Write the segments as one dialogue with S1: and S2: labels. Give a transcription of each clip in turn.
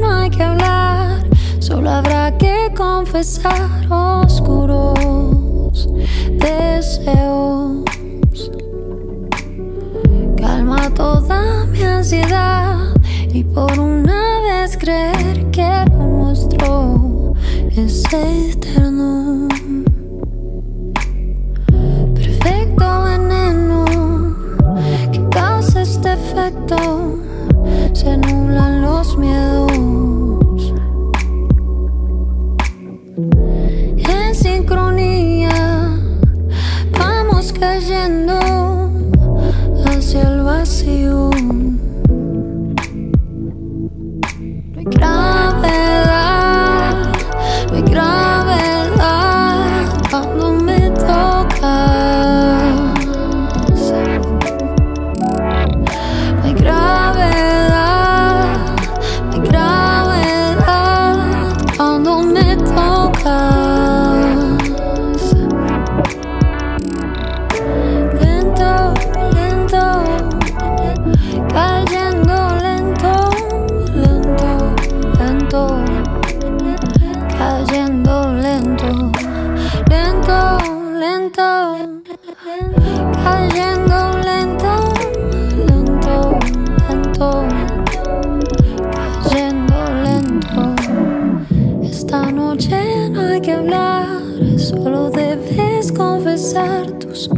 S1: no hay que hablar, solo habrá que confesar oscuros deseos. Calma toda mi ansiedad y por una vez creer que lo nuestro es este.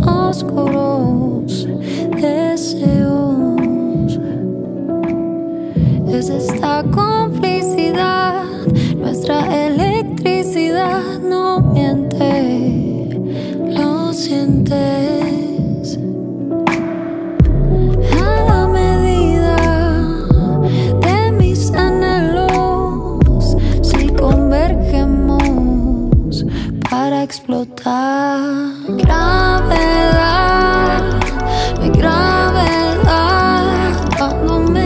S1: Oscuros deseos. Es esta complicidad, nuestra explotar. Gravedad, mi gravedad cuando me.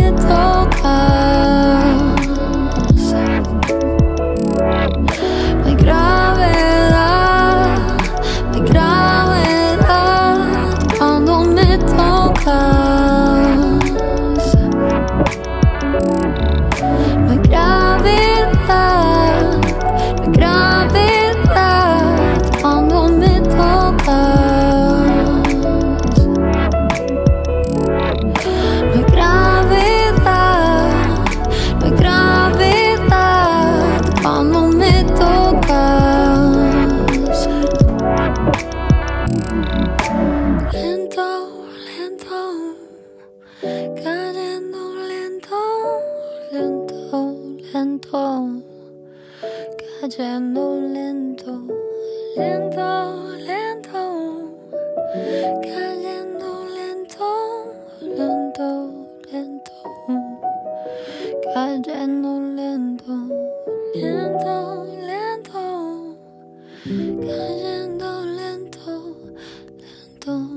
S1: lento, cayendo lento, lento, lento, cayendo 连通